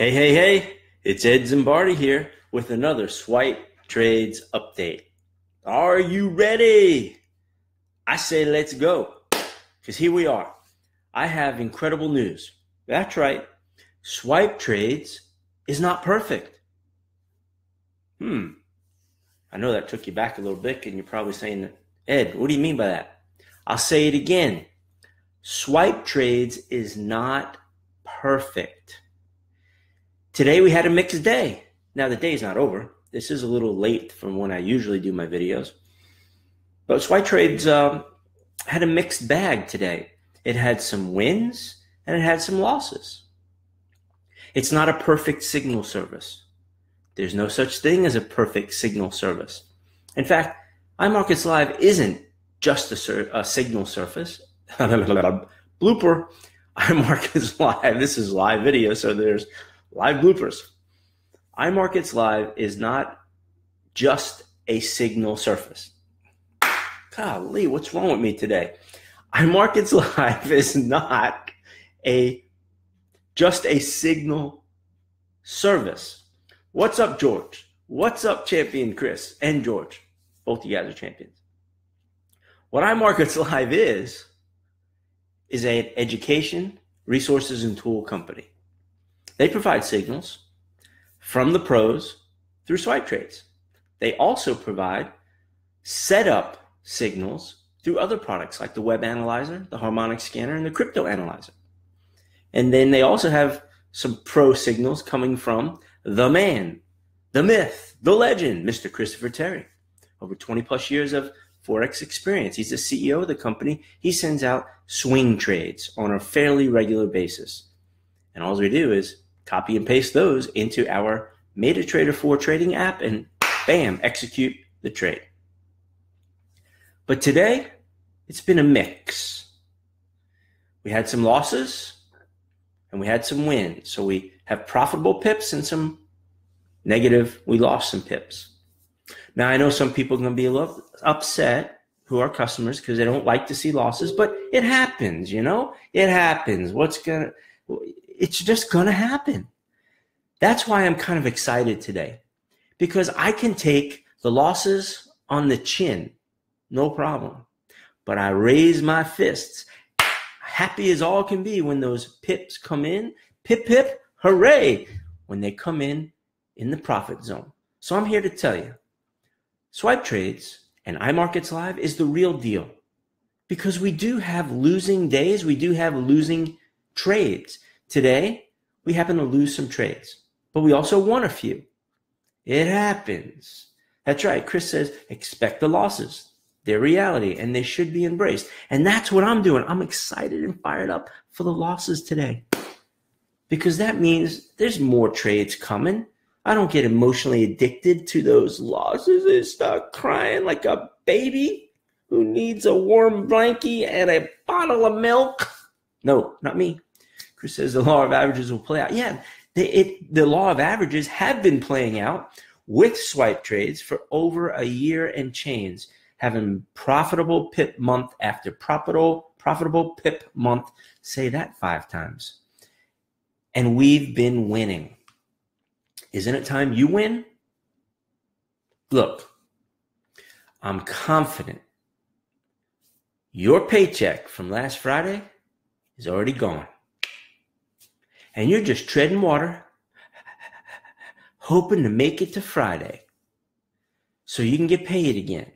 Hey, hey, hey, it's Ed Zimbardi here with another Swipe Trades update. Are you ready? I say let's go because here we are. I have incredible news. That's right. Swipe Trades is not perfect. Hmm. I know that took you back a little bit, and you're probably saying, Ed, what do you mean by that? I'll say it again. Swipe Trades is not perfect. Today we had a mixed day. Now the day is not over. This is a little late from when I usually do my videos. But Swipe Trades um, had a mixed bag today. It had some wins and it had some losses. It's not a perfect signal service. There's no such thing as a perfect signal service. In fact, iMarkets Live isn't just a, a signal surface. Blooper, iMarkets Live. This is live video, so there's live bloopers. iMarkets Live is not just a signal surface. Golly, what's wrong with me today? iMarkets Live is not a just a signal service. What's up, George? What's up, champion Chris and George? Both you guys are champions. What iMarkets Live is, is an education, resources, and tool company. They provide signals from the pros through swipe trades. They also provide setup signals through other products like the web analyzer, the harmonic scanner, and the crypto analyzer. And then they also have some pro signals coming from the man, the myth, the legend, Mr. Christopher Terry. Over 20 plus years of Forex experience. He's the CEO of the company. He sends out swing trades on a fairly regular basis. And all we do is copy and paste those into our MetaTrader 4 trading app and bam, execute the trade. But today, it's been a mix. We had some losses and we had some wins. So we have profitable pips and some negative, we lost some pips. Now, I know some people are going to be a little upset who are customers because they don't like to see losses, but it happens, you know? It happens. What's going to, it's just going to happen. That's why I'm kind of excited today because I can take the losses on the chin, no problem. But I raise my fists happy as all can be when those pips come in. Pip, pip, hooray, when they come in in the profit zone. So I'm here to tell you swipe trades and iMarkets Live is the real deal because we do have losing days, we do have losing trades. Today, we happen to lose some trades, but we also won a few. It happens. That's right. Chris says, expect the losses They're reality and they should be embraced. And that's what I'm doing. I'm excited and fired up for the losses today because that means there's more trades coming. I don't get emotionally addicted to those losses and start crying like a baby who needs a warm blankie and a bottle of milk. No, not me. Chris says the law of averages will play out. Yeah, it, the law of averages have been playing out with swipe trades for over a year and chains having profitable pip month after profitable profitable pip month. Say that five times. And we've been winning. Isn't it time you win? Look, I'm confident your paycheck from last Friday is already gone. And you're just treading water, hoping to make it to Friday so you can get paid again.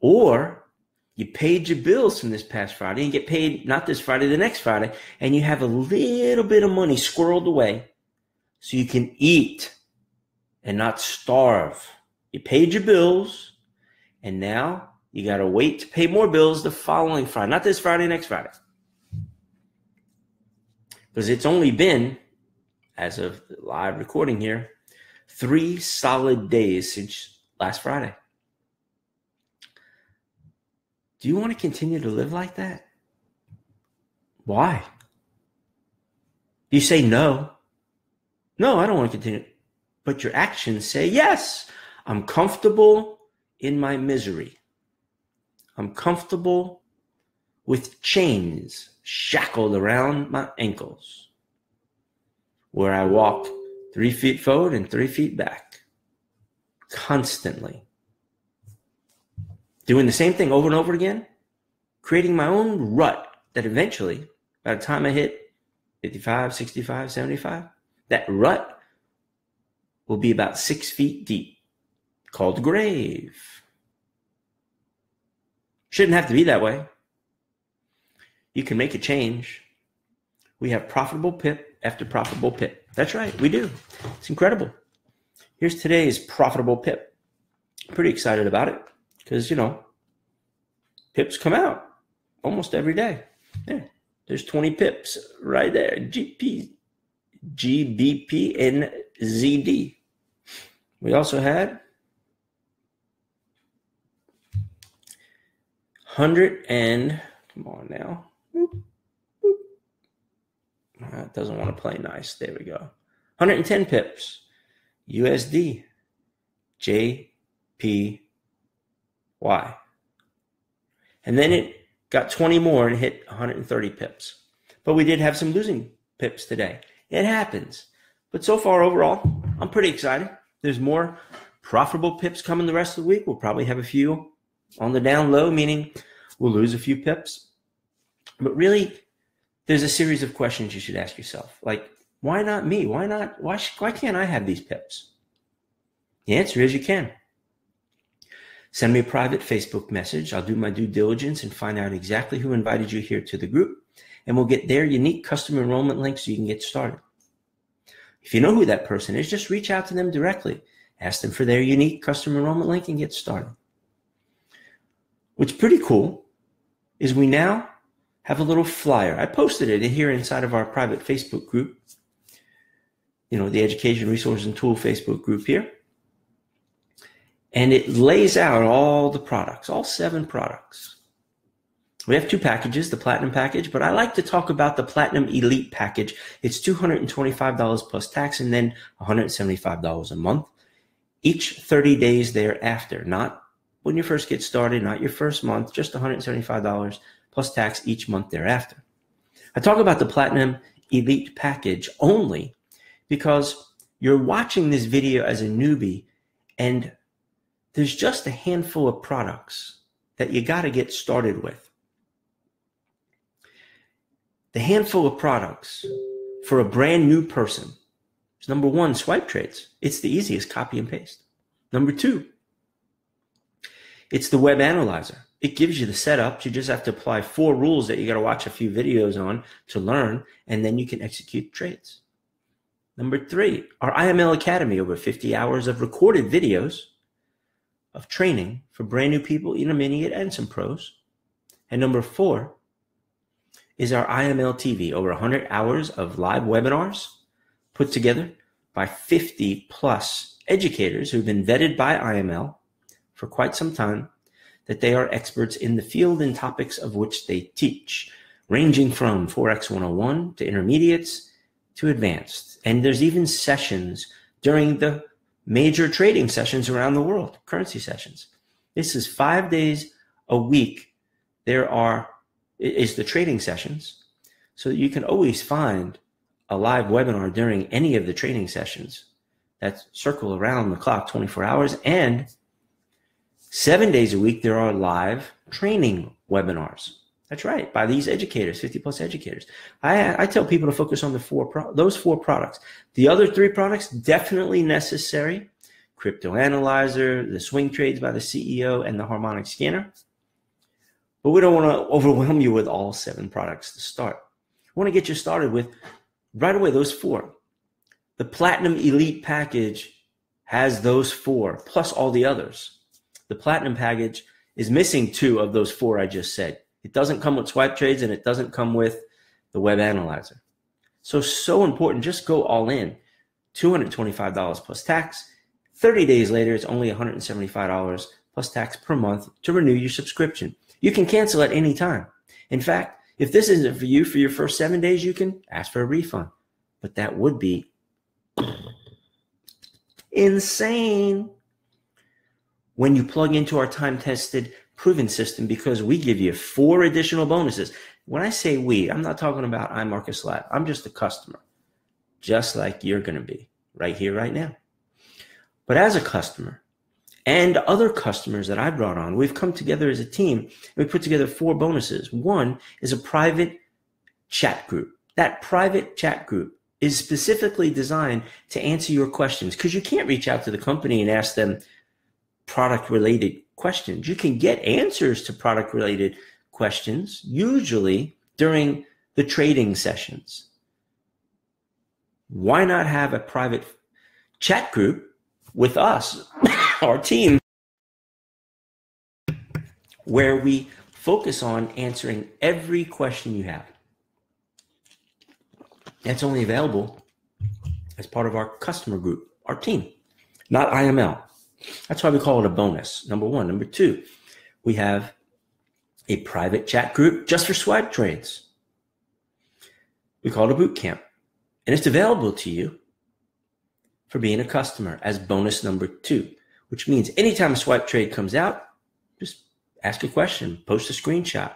Or you paid your bills from this past Friday and get paid not this Friday, the next Friday, and you have a little bit of money squirreled away so you can eat and not starve. You paid your bills, and now you got to wait to pay more bills the following Friday, not this Friday, next Friday. Because it's only been, as of live recording here, three solid days since last Friday. Do you want to continue to live like that? Why? You say no. No, I don't want to continue. But your actions say yes. I'm comfortable in my misery. I'm comfortable with chains shackled around my ankles. where I walk three feet forward and three feet back constantly. Doing the same thing over and over again, creating my own rut that eventually, by the time I hit 55, 65, 75, that rut will be about six feet deep, called grave. Shouldn't have to be that way. You can make a change. We have profitable pip after profitable pip. That's right, we do. It's incredible. Here's today's profitable pip. Pretty excited about it because, you know, pips come out almost every day. Yeah, there's 20 pips right there. GP, GBP, and. We also had 100 and, come on now. Boop. That doesn't want to play nice. There we go. 110 pips. USD. JPY. And then it got 20 more and hit 130 pips. But we did have some losing pips today. It happens. But so far, overall, I'm pretty excited. There's more profitable pips coming the rest of the week. We'll probably have a few on the down low, meaning we'll lose a few pips. But really, there's a series of questions you should ask yourself. Like, why not me? Why not? Why, why can't I have these pips? The answer is you can. Send me a private Facebook message. I'll do my due diligence and find out exactly who invited you here to the group, and we'll get their unique customer enrollment link so you can get started. If you know who that person is, just reach out to them directly. Ask them for their unique customer enrollment link and get started. What's pretty cool is we now have a little flyer. I posted it here inside of our private Facebook group, you know, the Education Resource and Tool Facebook group here and it lays out all the products, all seven products. We have two packages, the platinum package, but I like to talk about the platinum elite package. It's $225 plus tax and then $175 a month each 30 days thereafter, not when you first get started, not your first month, just $175 plus tax each month thereafter. I talk about the platinum elite package only because you're watching this video as a newbie and there's just a handful of products that you got to get started with. The handful of products for a brand new person is number one, swipe trades. It's the easiest copy and paste. Number two, it's the web analyzer. It gives you the setup. You just have to apply four rules that you got to watch a few videos on to learn, and then you can execute trades. Number three, our IML Academy, over 50 hours of recorded videos of training for brand new people, intermediate, and some pros. And number four is our IML TV, over 100 hours of live webinars put together by 50 plus educators who've been vetted by IML for quite some time that they are experts in the field and topics of which they teach, ranging from Forex 101 to intermediates to advanced. And there's even sessions during the major trading sessions around the world, currency sessions. This is five days a week. There are is the trading sessions, so you can always find a live webinar during any of the trading sessions that circle around the clock 24 hours and seven days a week there are live training webinars that's right. By these educators, 50 plus educators. I, I tell people to focus on the four, pro- those four products. The other three products, definitely necessary. Crypto Analyzer, the swing trades by the CEO, and the harmonic scanner. But we don't want to overwhelm you with all seven products to start. We want to get you started with right away those four. The Platinum Elite package has those four plus all the others. The Platinum package is missing two of those four I just said. It doesn't come with swipe trades and it doesn't come with the web analyzer. So, so important. Just go all in. $225 plus tax. 30 days later, it's only $175 plus tax per month to renew your subscription. You can cancel at any time. In fact, if this isn't for you for your first seven days, you can ask for a refund. But that would be insane when you plug into our time tested proven system because we give you four additional bonuses. When I say we, I'm not talking about I'm iMarkets Live. I'm just a customer. just like you're going to be right here, right now. But as a customer and other customers that I brought on, we've come together as a team. and We put together four bonuses. One is a private chat group. That private chat group is specifically designed to answer your questions because you can't reach out to the company and ask them product related questions. You can get answers to product related questions, usually during the trading sessions. Why not have a private chat group with us, our team, where we focus on answering every question you have? That's only available as part of our customer group, our team, not IML. That's why we call it a bonus. Number one. Number two, we have a private chat group just for swipe trades. We call it a boot camp. And it's available to you for being a customer as bonus number two, which means anytime a swipe trade comes out, just ask a question, post a screenshot.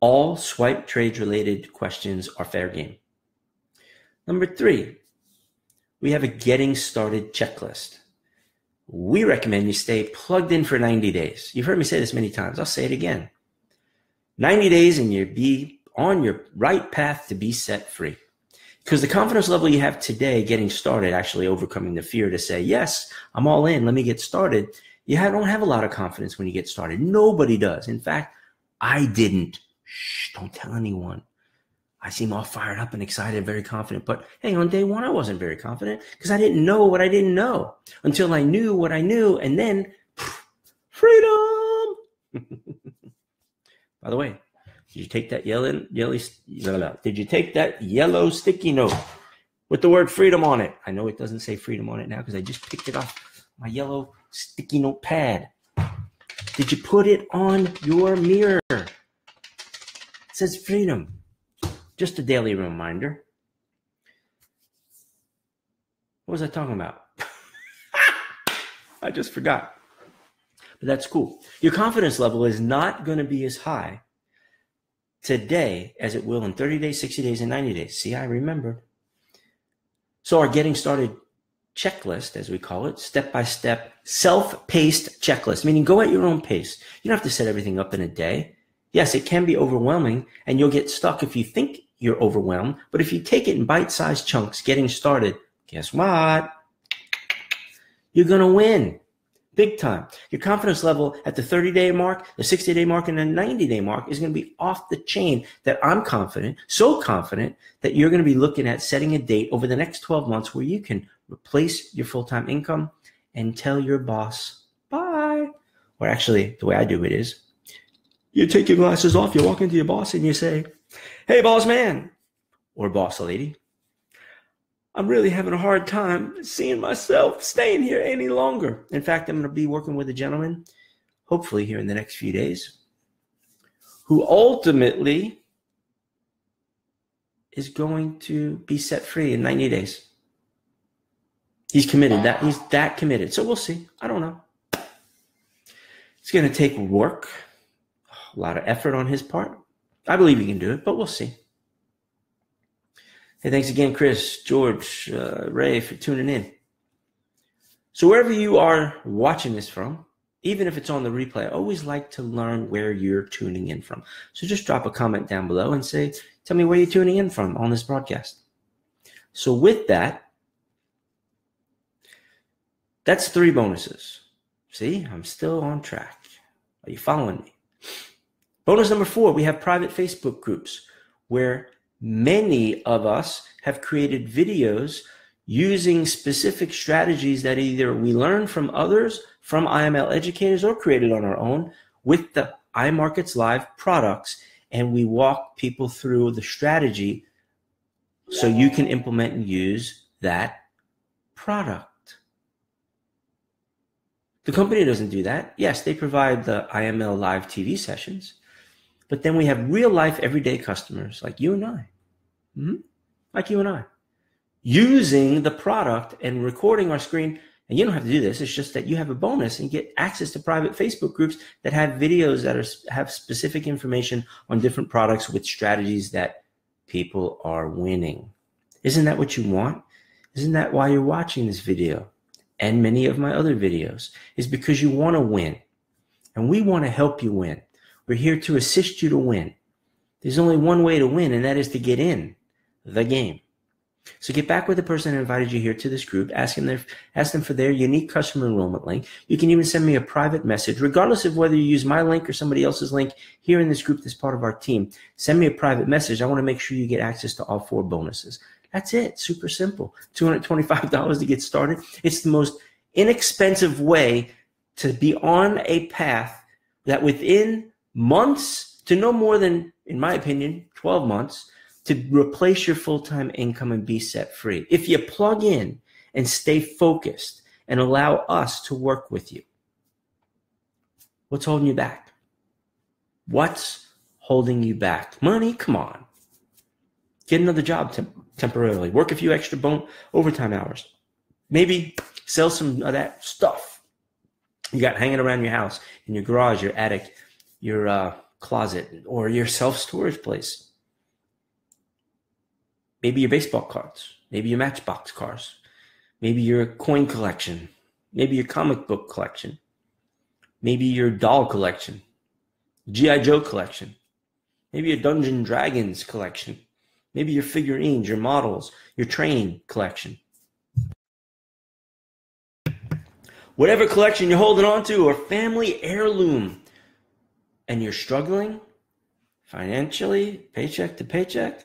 All swipe trades related questions are fair game. Number three, we have a getting started checklist. We recommend you stay plugged in for 90 days. You've heard me say this many times. I'll say it again. 90 days and you'll be on your right path to be set free. Because the confidence level you have today getting started, actually overcoming the fear to say, yes, I'm all in, let me get started. You don't have a lot of confidence when you get started. Nobody does. In fact, I didn't. Shh, don't tell anyone. I seem all fired up and excited, very confident. But hey, on day one, I wasn't very confident because I didn't know what I didn't know until I knew what I knew. And then freedom. By the way, did you take that yellow, yellow, did you take that yellow sticky note with the word freedom on it? I know it doesn't say freedom on it now because I just picked it off my yellow sticky note pad. Did you put it on your mirror? It says freedom. Just a daily reminder. What was I talking about? I just forgot. But that's cool. Your confidence level is not going to be as high today as it will in 30 days, 60 days, and 90 days. See, I remembered. So, our getting started checklist, as we call it, step by step, self paced checklist, meaning go at your own pace. You don't have to set everything up in a day. Yes, it can be overwhelming and you'll get stuck if you think you're overwhelmed. But if you take it in bite sized chunks, getting started, guess what? You're going to win big time. Your confidence level at the 30 day mark, the 60 day mark, and the 90 day mark is going to be off the chain that I'm confident, so confident that you're going to be looking at setting a date over the next 12 months where you can replace your full time income and tell your boss bye. Or actually, the way I do it is you take your glasses off, you walk into your boss, and you say, Hey, boss man or boss lady, I'm really having a hard time seeing myself staying here any longer. In fact, I'm going to be working with a gentleman, hopefully here in the next few days, who ultimately is going to be set free in 90 days. He's committed that he's that committed. So we'll see. I don't know. It's going to take work, a lot of effort on his part. I believe he can do it, but we'll see. Hey, thanks again, Chris, George, uh, Ray, for tuning in. So, wherever you are watching this from, even if it's on the replay, I always like to learn where you're tuning in from. So, just drop a comment down below and say, tell me where you're tuning in from on this broadcast. So, with that, that's three bonuses. See, I'm still on track. Are you following me? Bonus number four, we have private Facebook groups where many of us have created videos using specific strategies that either we learn from others, from IML educators, or created on our own with the iMarkets Live products. And we walk people through the strategy so you can implement and use that product. The company doesn't do that. Yes, they provide the IML Live TV sessions but then we have real life, everyday customers like you and I, mm-hmm. like you and I, using the product and recording our screen. And you don't have to do this. It's just that you have a bonus and get access to private Facebook groups that have videos that are have specific information on different products with strategies that people are winning. Isn't that what you want? Isn't that why you're watching this video and many of my other videos? Is because you want to win. And we want to help you win. We're here to assist you to win. There's only one way to win, and that is to get in the game. So get back with the person that invited you here to this group. Ask them, their, ask them for their unique customer enrollment link. You can even send me a private message, regardless of whether you use my link or somebody else's link here in this group that's part of our team. Send me a private message. I want to make sure you get access to all four bonuses. That's it. Super simple. $225 to get started. It's the most inexpensive way to be on a path that within months to no more than, in my opinion, 12 months, to replace your full time income and be set free. If you plug in and stay focused and allow us to work with you, what's holding you back? What's holding you back? Money? Come on. Get another job temp- temporarily. Work a few extra bone overtime hours. Maybe sell some of that stuff you got hanging around your house, in your garage, your attic, your uh, closet, or your self storage place. Maybe your baseball cards, maybe your matchbox cars, maybe your coin collection, maybe your comic book collection, maybe your doll collection, G.I. Joe collection, maybe your Dungeon Dragons collection, maybe your figurines, your models, your training collection. Whatever collection you're holding on to or family heirloom and you're struggling financially, paycheck to paycheck,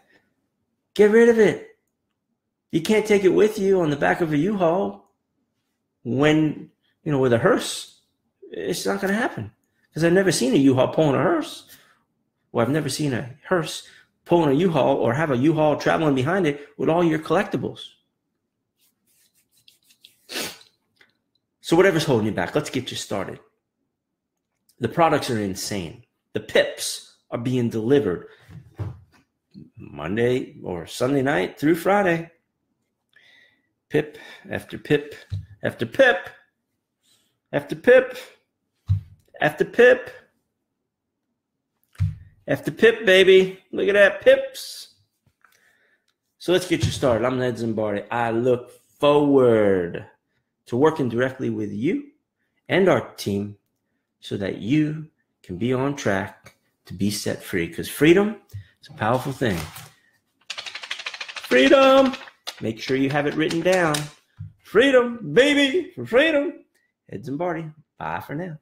Get rid of it. You can't take it with you on the back of a U-Haul when, you know, with a hearse. It's not going to happen because I've never seen a U-Haul pulling a hearse. Well, I've never seen a hearse pulling a U-Haul or have a U-Haul traveling behind it with all your collectibles. So whatever's holding you back, let's get you started. The products are insane. The pips are being delivered Monday or Sunday night through Friday. Pip after pip after pip after pip after pip after pip, baby. Look at that, pips. So let's get you started. I'm Ed Zimbardi. I look forward to working directly with you and our team so that you can be on track to be set free. Because freedom is a powerful thing. Freedom. Make sure you have it written down. Freedom, baby, for freedom. Ed Zimbardi. Bye for now.